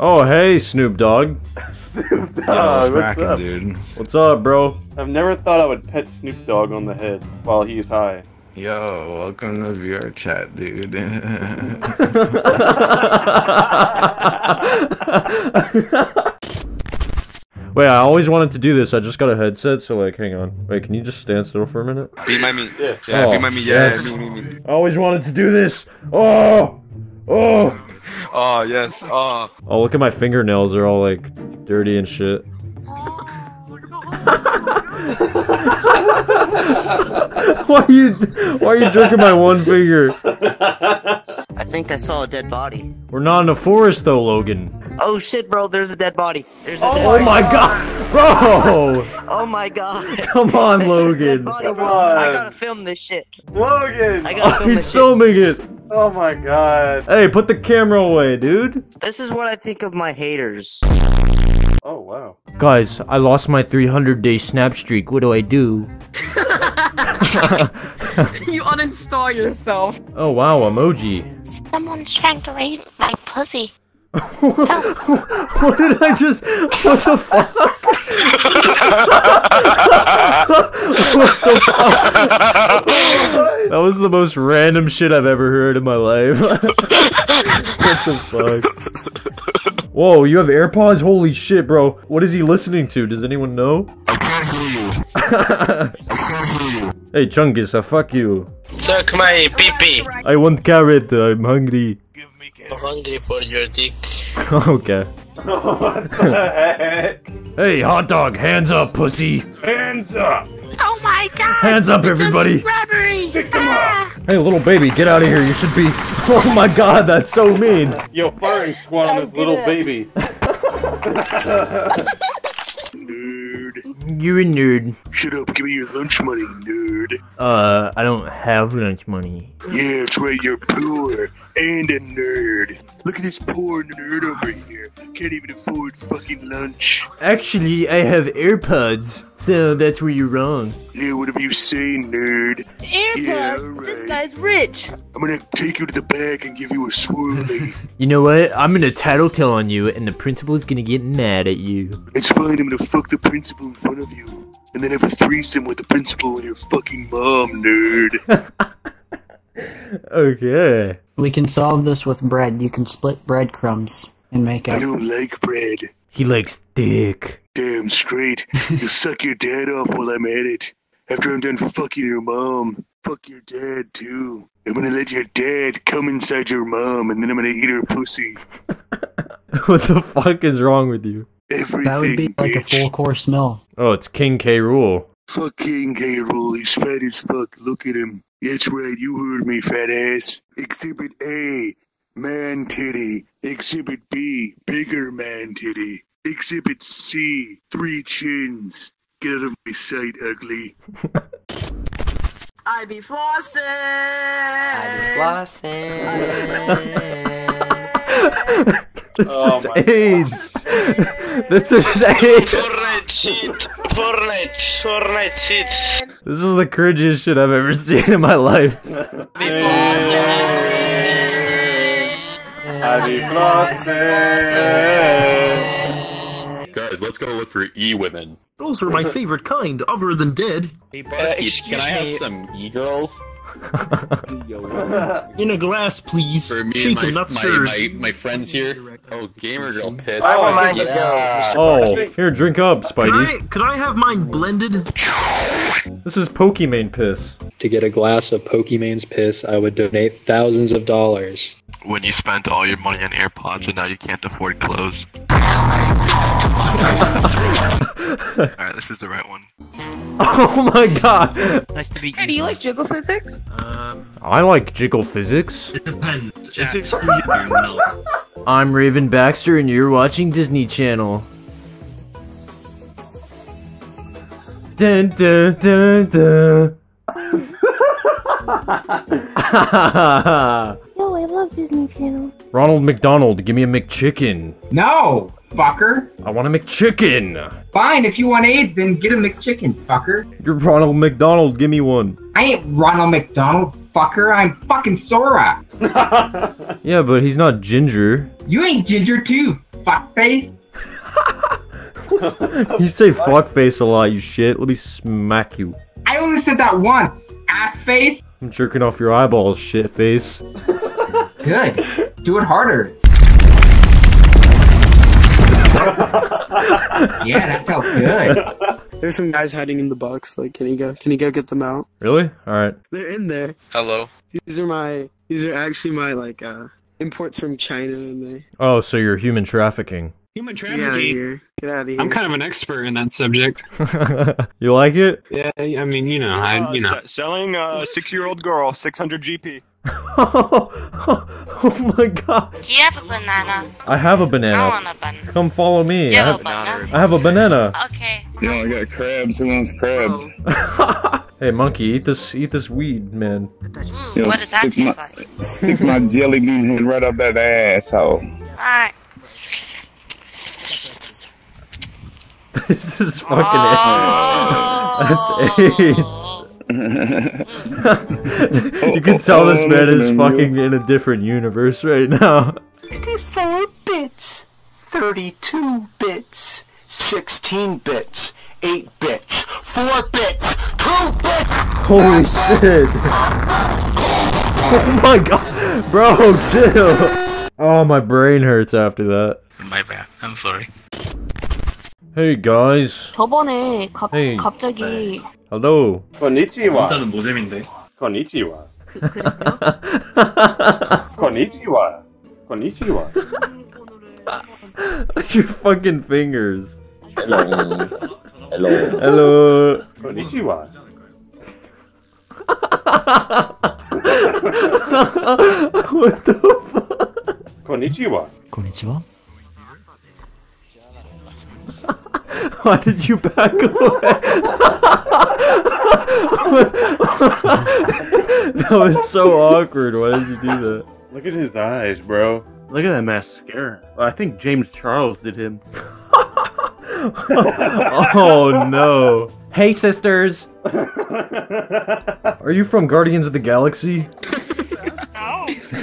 Oh, hey, Snoop Dogg. Snoop Yo, what's what's up? dude? What's up, bro? I've never thought I would pet Snoop Dogg on the head while he's high. Yo, welcome to VR chat, dude. Wait, I always wanted to do this. I just got a headset, so like, hang on. Wait, can you just stand still for a minute? Be my me. Yeah. Yeah, Oh, be my me. Yeah, oh, yes. me, me, me. I always wanted to do this. Oh, oh. Oh, yes. Oh. Oh, look at my fingernails. They're all like dirty and shit. why are you why are you jerking my one finger? I think I saw a dead body. We're not in a forest though, Logan. Oh shit, bro, there's a dead body. There's a oh dead Oh body. my god, bro! Oh my god. Come on, Logan. body, Come on. I gotta film this shit. Logan! I gotta Oh, film he's this shit. filming it. Oh my god. Hey, put the camera away, dude. This is what I think of my haters. Oh wow. Guys, I lost my 300 day snap streak. What do I do? you uninstall yourself. Oh wow, emoji. Someone's trying to rape my pussy. what did I just? What the fuck? what the fuck? That was the most random shit I've ever heard in my life. what the fuck? Whoa, you have AirPods? Holy shit, bro. What is he listening to? Does anyone know? I can't hear you. I can't hear you. Hey, Chungus, uh, fuck you. Suck my pee-pee. I want carrot. I'm hungry. I'm hungry for your dick. okay. what the heck? Hey, hot dog, hands up, pussy. Hands up! Oh my god! Hands up, everybody. Robbery! Ah. Hey, little baby, get out of here. You should be. Oh my god, that's so mean. Yo, firing squad on this little baby. You're a nerd. Shut up, give me your lunch money, nerd. Uh, I don't have lunch money. Yeah, that's right, you're poor and a nerd. Look at this poor nerd over here. Can't even afford fucking lunch. Actually, I have AirPods, so that's where you're wrong. Yeah, whatever you say, nerd. Yeah, Earbuds. this guy's rich. I'm gonna take you to the back and give you a swirly. You know what? I'm gonna tattletale on you, and the principal's gonna get mad at you. it's fine, I'm gonna fuck the principal in front of you. And then have a threesome with the principal and your fucking mom, nerd. Okay. We can solve this with bread. You can split breadcrumbs and make I don't like bread. He likes dick. Damn straight. you suck your dad off while I'm at it. After I'm done fucking your mom, fuck your dad too. I'm gonna let your dad come inside your mom and then I'm gonna eat her pussy. what the fuck is wrong with you? Everything, That would be like a full course meal. Oh, it's King K. Rool. Fuck King K. Rool. he's fat as fuck. Look at him. That's right, you heard me, fat ass. Exhibit A, man titty. Exhibit B, bigger man titty. Exhibit C, three chins. Get out of my sight, ugly. I be flossing. I be flossing. This Oh is AIDS. this is AIDS. Fortnite shit. Fortnite. Fortnite. This is the cringiest shit I've ever seen in my life. I be flossing. Guys, let's go look for E women. Those are my favorite kind, other than dead. Hey, Uh, excuse can I have me. some E girls? In a glass, please. For me Shake and my, not my, my, my friends here. Oh, gamer girl piss. I would like to go, Oh, here, drink up, Could Spidey. I, could I have mine blended? This is Pokimane piss. To get a glass of Pokimane's piss, I would donate thousands of dollars. When you spent all your money on AirPods and now you can't afford clothes. Alright, this is the right one. Oh my god. Nice to meet you. Hey, do you like jiggle physics? Um, I like jiggle physics. It depends. I'm Raven Baxter, and you're watching Disney Channel. Dun dun dun dun. Yo, I love Disney Channel. Ronald McDonald, give me a McChicken. No, fucker. I want a McChicken. Fine, if you want AIDS, then get a McChicken, fucker. You're Ronald McDonald, give me one. I ain't Ronald McDonald, fucker. I'm fucking Sora. Yeah, but he's not ginger. You ain't Ginger too, fuckface. You say fuckface a lot, you shit. Let me smack you. I only said that once. Ass face. I'm jerking off your eyeballs, shit face. Good. Do it harder. yeah, that felt good. There's some guys hiding in the box. Like, can you go? Can you go get them out? Really? Alright. They're in there. Hello. These are my. These are actually my like uh imports from China, and they. Oh, so you're human trafficking. Human Get out of trafficking. here. Get out of here. I'm kind of an expert in that subject. you like it? Yeah, I mean, you know, I, you know. Uh, selling a six-year-old girl, 600 GP. oh my god. Do you have a banana? I have a I banana. want a banana. Come follow me. You I have have, a banana? I have a banana. Okay. Yo, I got crabs. Who wants crabs? Oh. Hey monkey, eat this eat this weed, man. Yo, What does that stick my, taste like? Stick my jelly bean head right up that asshole. Alright. this is fucking oh. That's AIDS. you can tell this man is fucking in a different universe right now. 64 bits, 32 bits, 16 bits, 8 bits, 4 bits, 2 bits! Holy shit. Oh my god. Bro, chill. Oh, my brain hurts after that. My bad. I'm sorry. Hey guys. 저번에 갑, Hey. 갑자기 Hello. konnichiwa. 남자는 노잼인데. konnichiwa. konnichiwa. konnichiwa. Your fucking fingers. Hello. Hello. Hello. konnichiwa. what the fuck? konnichiwa. Konnichiwa. Why did you back away? that was so awkward. Why did you do that? Look at his eyes, bro. Look at that mascara. I think James Charles did him. oh no. Hey sisters. Are you from Guardians of the Galaxy?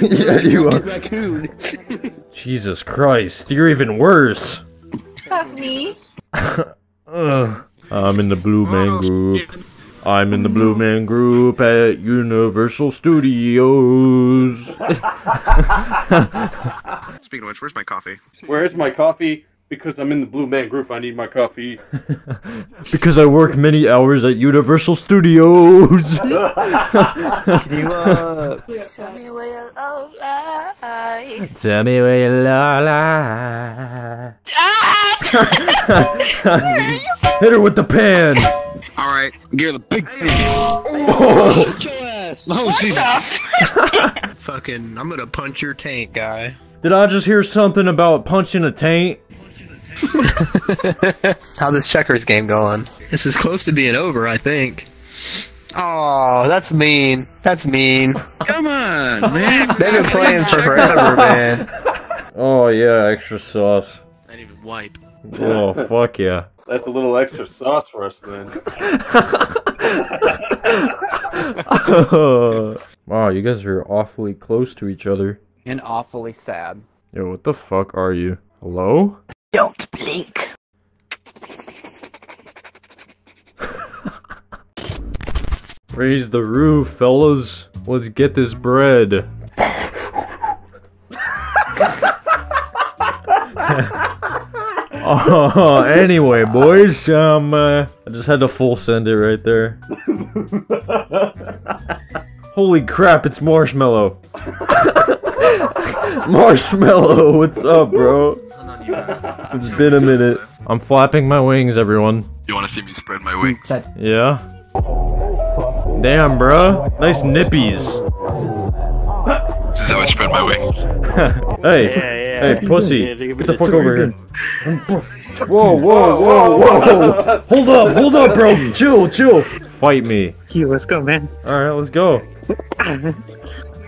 yeah, you are. Raccoon. Jesus Christ, you're even worse. Fuck me. Ugh. I'm in the Blue Man Group. I'm in the Blue Man Group at Universal Studios. Speaking of which, where's my coffee? Where's my coffee? Because I'm in the Blue Man Group, I need my coffee. because I work many hours at Universal Studios. Can you, uh, Tell me where your love lies. Tell me where you la la. Hit her with the pan. Alright, gear the big thing. Oh. Oh, Jesus. Fucking, I'm gonna punch your tank, guy. Did I just hear something about punching a taint? How this checkers game going? This is close to being over, I think. Oh, that's mean. That's mean. Come on, man. They've been playing for forever, man. Oh yeah, extra sauce. Not even wipe. Oh fuck yeah. That's a little extra sauce for us then. wow, you guys are awfully close to each other. And awfully sad. Yo, what the fuck are you? Hello? Don't blink. Raise the roof, fellas. Let's get this bread. Oh, anyway, boys, um, uh, I just had to full send it right there. Holy crap, it's Marshmello. Marshmello, what's up, bro? It's been a minute. I'm flapping my wings, everyone. You want to see me spread my wings? Yeah? Damn, bro. Nice nippies. This is how I spread my wings. hey, hey, pussy. Get the fuck over here. Whoa, whoa, whoa, whoa. Hold up, hold up, bro. Chill, chill. Fight me. Q, let's go, man. Alright, let's go.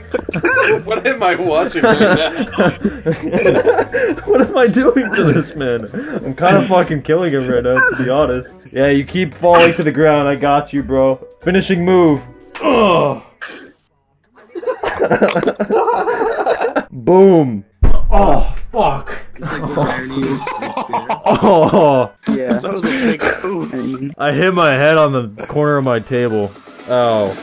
what am I watching right now? what am I doing to this man? I'm kind of fucking killing him right now, to be honest. Yeah, you keep falling to the ground. I got you, bro. Finishing move. Ugh. Boom. Oh fuck. Oh. Yeah. That was a big oof. I hit my head on the corner of my table. Oh.